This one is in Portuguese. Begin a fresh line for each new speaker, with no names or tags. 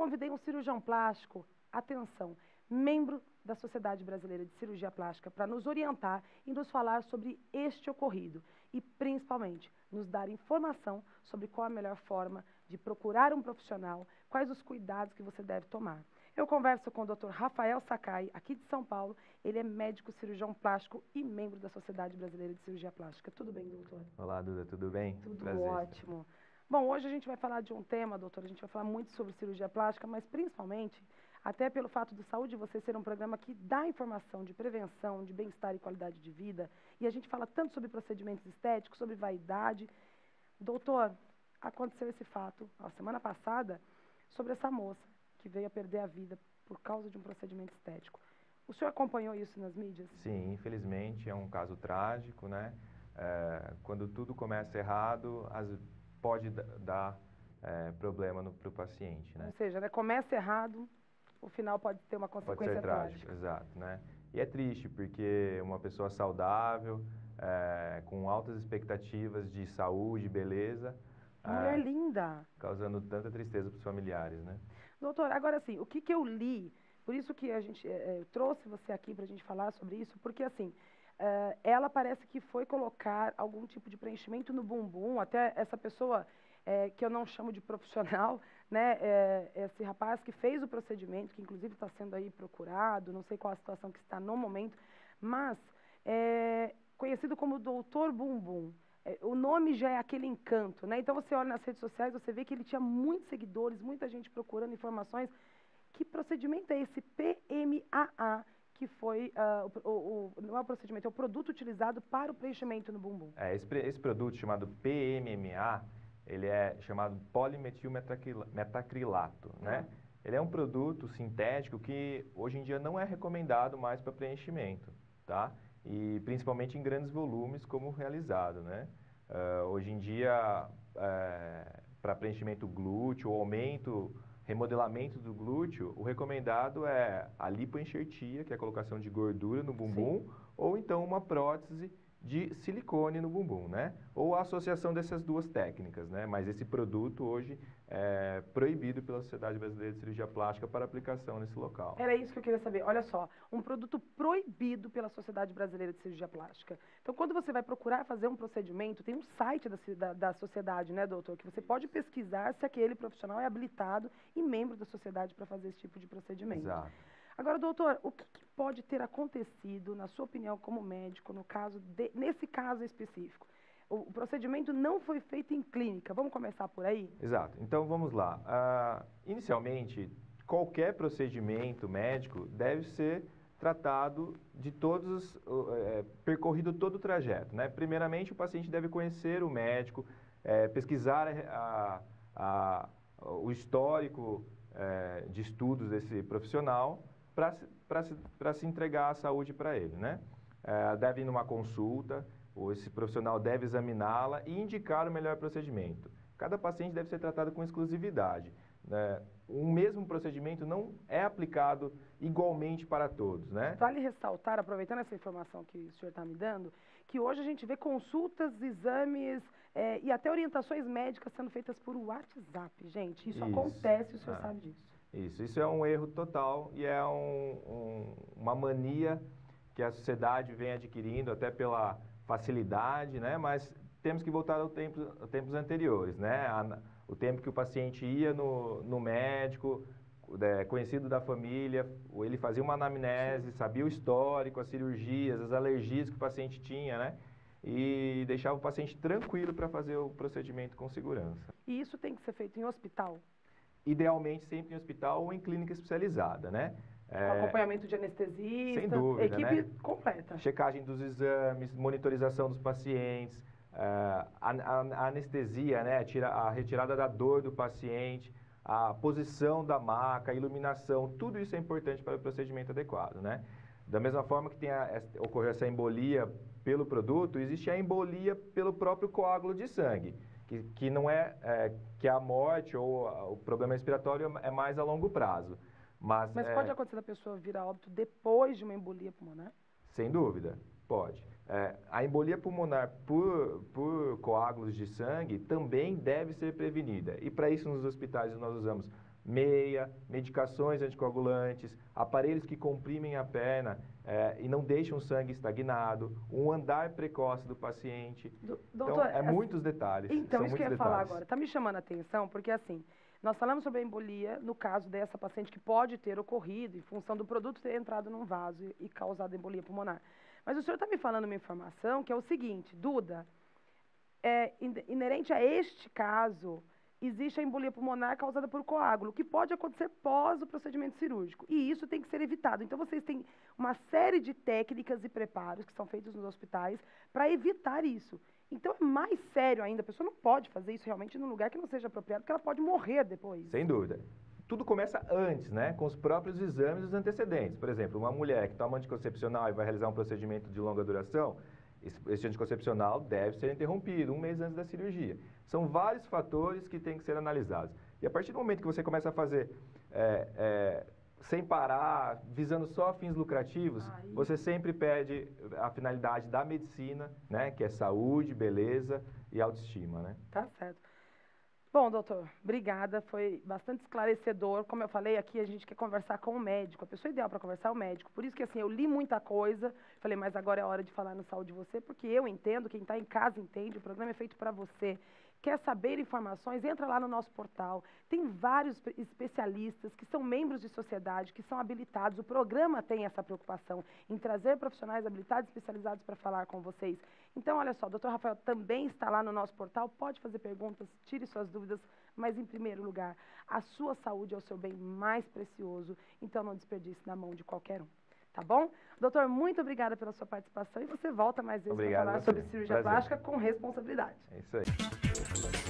convidei um cirurgião plástico, atenção, membro da Sociedade Brasileira de Cirurgia Plástica, para nos orientar e nos falar sobre este ocorrido e, principalmente, nos dar informação sobre qual a melhor forma de procurar um profissional, quais os cuidados que você deve tomar. Eu converso com o Dr. Rafael Sakai, aqui de São Paulo. Ele é médico cirurgião plástico e membro da Sociedade Brasileira de Cirurgia Plástica. Tudo bem, doutor?
Olá, Duda, tudo bem?
Tudo Prazer. ótimo. Bom, hoje a gente vai falar de um tema, doutor, a gente vai falar muito sobre cirurgia plástica, mas principalmente, até pelo fato do Saúde Você ser um programa que dá informação de prevenção, de bem-estar e qualidade de vida, e a gente fala tanto sobre procedimentos estéticos, sobre vaidade. Doutor, aconteceu esse fato, a semana passada, sobre essa moça que veio a perder a vida por causa de um procedimento estético. O senhor acompanhou isso nas mídias?
Sim, infelizmente é um caso trágico, né? É, quando tudo começa errado, as pode dar é, problema para o paciente, né?
Ou seja, né, começa errado, o final pode ter uma consequência
pode ser trágico,
trágica.
Exato, né? E é triste porque uma pessoa saudável, é, com altas expectativas de saúde, beleza,
mulher é, linda,
causando tanta tristeza para os familiares, né?
Doutor, agora assim, o que que eu li? Por isso que a gente é, trouxe você aqui para a gente falar sobre isso, porque assim Uh, ela parece que foi colocar algum tipo de preenchimento no bumbum, até essa pessoa é, que eu não chamo de profissional, né, é, esse rapaz que fez o procedimento, que inclusive está sendo aí procurado, não sei qual a situação que está no momento, mas é conhecido como Doutor Bumbum. É, o nome já é aquele encanto, né? Então você olha nas redes sociais, você vê que ele tinha muitos seguidores, muita gente procurando informações. Que procedimento é esse PMAA? Que foi uh, o, o, não é o procedimento, é o produto utilizado para o preenchimento no bumbum.
É, esse, esse produto chamado PMMA, ele é chamado polimetilmetacrilato, né? Ah. Ele é um produto sintético que hoje em dia não é recomendado mais para preenchimento, tá? E principalmente em grandes volumes como realizado, né? Uh, hoje em dia, uh, para preenchimento glúteo, aumento remodelamento do glúteo, o recomendado é a lipoenxertia, que é a colocação de gordura no bumbum, Sim. ou então uma prótese de silicone no bumbum, né? Ou a associação dessas duas técnicas, né? Mas esse produto hoje é proibido pela Sociedade Brasileira de Cirurgia Plástica para aplicação nesse local.
Era isso que eu queria saber. Olha só, um produto proibido pela Sociedade Brasileira de Cirurgia Plástica. Então, quando você vai procurar fazer um procedimento, tem um site da, da, da sociedade, né, doutor, que você pode pesquisar se aquele profissional é habilitado e membro da sociedade para fazer esse tipo de procedimento.
Exato.
Agora, doutor, o que, que, pode ter acontecido, na sua opinião, como médico, no caso de, nesse caso específico? O, procedimento não foi feito em clínica. Vamos começar por aí?
Exato. Então, vamos lá. Uh, inicialmente, qualquer procedimento médico deve ser tratado de todos, uh, é, percorrido todo o trajeto. Né? Primeiramente, o paciente deve conhecer o médico, é, pesquisar a, a, o histórico é, de estudos desse profissional para se entregar a saúde para ele, né? É, deve ir numa consulta, ou esse profissional deve examiná-la e indicar o melhor procedimento. Cada paciente deve ser tratado com exclusividade. Né? Um mesmo procedimento não é aplicado igualmente para todos, né?
Vale ressaltar, aproveitando essa informação que o senhor está me dando, que hoje a gente vê consultas, exames é, e até orientações médicas sendo feitas por WhatsApp, gente. Isso, Isso. acontece, o senhor ah. sabe disso.
Isso, isso é um erro total e é um, um, uma mania que a sociedade vem adquirindo até pela facilidade, né? Mas temos que voltar ao tempo, aos tempos anteriores, né? A, o tempo que o paciente ia no, no médico, é, conhecido da família, ele fazia uma anamnese, sabia o histórico, as cirurgias, as alergias que o paciente tinha, né? E deixava o paciente tranquilo para fazer o procedimento com segurança.
E isso tem que ser feito em hospital?
idealmente sempre em hospital ou em clínica especializada, né?
É, acompanhamento de anestesista,
sem dúvida,
equipe
né?
completa.
Checagem dos exames, monitorização dos pacientes, é, a, a, a, anestesia, né? a retirada da dor do paciente, a posição da maca, a iluminação, tudo isso é importante para o procedimento adequado, né? Da mesma forma que tem a, ocorreu essa embolia pelo produto, existe a embolia pelo próprio coágulo de sangue que, que não é, é, que a morte ou o problema respiratório é mais a longo prazo. Mas,
Mas
é,
pode acontecer da pessoa vir a óbito depois de uma embolia pulmonar?
Sem dúvida, pode. É, a embolia pulmonar por, por coágulos de sangue também deve ser prevenida. E para isso nos hospitais nós usamos meia, medicações anticoagulantes, aparelhos que comprimem a perna é, e não deixam o sangue estagnado, um andar precoce do paciente. Do, doutor, então, é assim, muitos detalhes.
Então,
isso
que eu
ia
detalhes. falar agora. Está me chamando a atenção, porque assim, nós falamos sobre a embolia no caso dessa paciente que pode ter ocorrido em função do produto ter entrado num vaso e, causado embolia pulmonar. Mas o senhor está me falando uma informação que é o seguinte, Duda, é, inerente a este caso, existe a embolia pulmonar causada por coágulo, que pode acontecer pós o procedimento cirúrgico. E isso tem que ser evitado. Então, vocês têm uma série de técnicas e preparos que são feitos nos hospitais para evitar isso. Então, é mais sério ainda. A pessoa não pode fazer isso realmente num lugar que não seja apropriado, porque ela pode morrer depois.
Sem dúvida. Tudo começa antes, né? Com os próprios exames e os antecedentes. Por exemplo, uma mulher que toma anticoncepcional e vai realizar um procedimento de longa duração, esse anticoncepcional deve ser interrompido um mês antes da cirurgia. São vários fatores que têm que ser analisados. E a partir do momento que você começa a fazer é, é, sem parar, visando só fins lucrativos, Aí. você sempre perde a finalidade da medicina, né? Que é saúde, beleza e autoestima, né?
Tá certo. Bom, doutor, obrigada. Foi bastante esclarecedor. Como eu falei aqui, a gente quer conversar com o médico. A pessoa ideal para conversar é o médico. Por isso que assim, eu li muita coisa. Falei, mas agora é hora de falar no saúde de você, porque eu entendo, quem está em casa entende. O programa é feito para você. Quer saber informações? Entra lá no nosso portal. Tem vários especialistas que são membros de sociedade, que são habilitados. O programa tem essa preocupação em trazer profissionais habilitados especializados para falar com vocês. Então, olha só, o doutor Rafael também está lá no nosso portal. Pode fazer perguntas, tire suas dúvidas, mas em primeiro lugar, a sua saúde é o seu bem mais precioso. Então, não desperdice na mão de qualquer um. Tá bom? Doutor, muito obrigada pela sua participação e você volta mais vezes para falar sobre cirurgia plástica com responsabilidade.
É isso aí. Thank you.